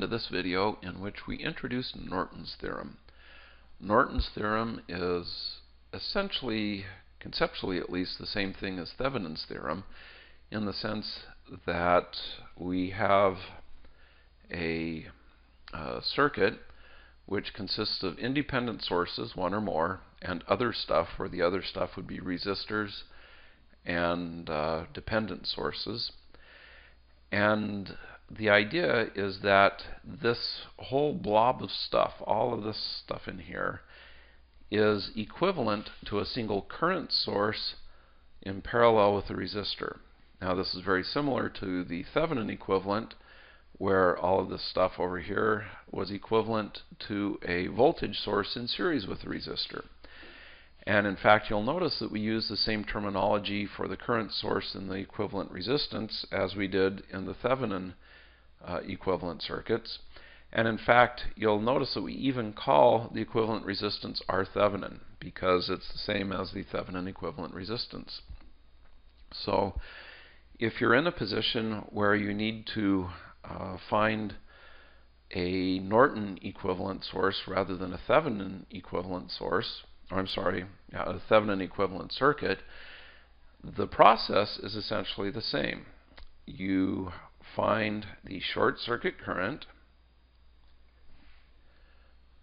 this video in which we introduce Norton's theorem. Norton's theorem is essentially, conceptually at least, the same thing as Thevenin's theorem in the sense that we have a circuit which consists of independent sources, one or more, and other stuff, where the other stuff would be resistors and uh, dependent sources. And the idea is that this whole blob of stuff, all of this stuff in here, is equivalent to a single current source in parallel with a resistor. Now this is very similar to the Thevenin equivalent where all of this stuff over here was equivalent to a voltage source in series with a resistor. And in fact, you'll notice that we use the same terminology for the current source and the equivalent resistance as we did in the Thevenin uh, equivalent circuits. And in fact, you'll notice that we even call the equivalent resistance R Thevenin because it's the same as the Thevenin equivalent resistance. So if you're in a position where you need to uh, find a Norton equivalent source rather than a Thevenin equivalent source, or I'm sorry, a Thevenin equivalent circuit, the process is essentially the same. You find the short circuit current,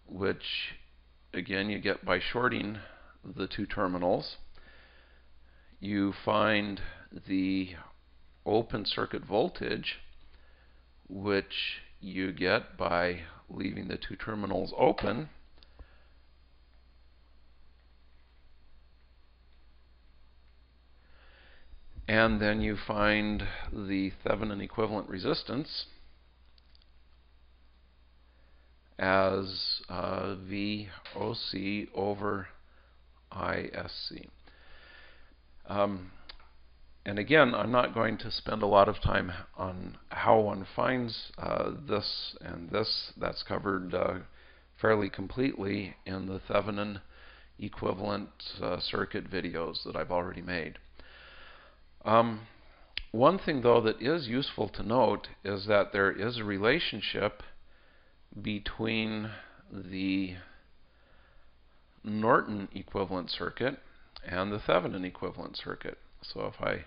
which again you get by shorting the two terminals. You find the open circuit voltage, which you get by leaving the two terminals open. And then you find the Thevenin equivalent resistance as uh, VOC over ISC. Um, and again, I'm not going to spend a lot of time on how one finds uh, this and this. That's covered uh, fairly completely in the Thevenin equivalent uh, circuit videos that I've already made. Um, one thing, though, that is useful to note is that there is a relationship between the Norton equivalent circuit and the Thevenin equivalent circuit. So if I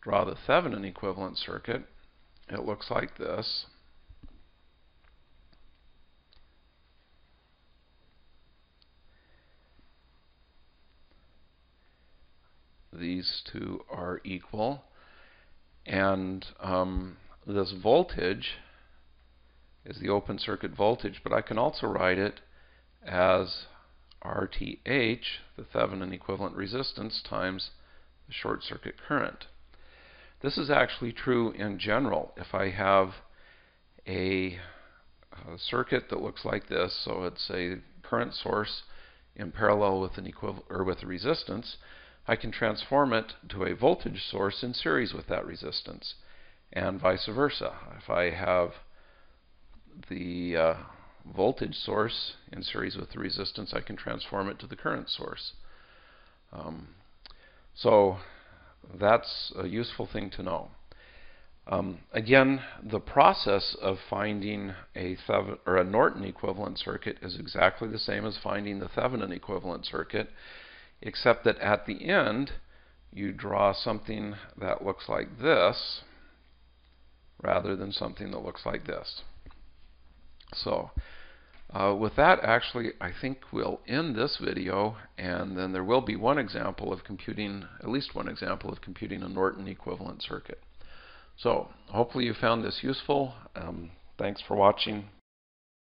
draw the Thevenin equivalent circuit, it looks like this. These two are equal. And um, this voltage is the open circuit voltage, but I can also write it as RTH, the Thevenin equivalent resistance, times the short circuit current. This is actually true in general. If I have a, a circuit that looks like this, so it's a current source in parallel with an equivalent or with a resistance, I can transform it to a voltage source in series with that resistance, and vice versa. If I have the uh, voltage source in series with the resistance, I can transform it to the current source. Um, so that's a useful thing to know. Um, again, the process of finding a, Thev or a Norton equivalent circuit is exactly the same as finding the Thevenin equivalent circuit except that at the end you draw something that looks like this rather than something that looks like this. So uh, with that, actually, I think we'll end this video, and then there will be one example of computing, at least one example of computing a Norton equivalent circuit. So hopefully you found this useful. Um, thanks for watching.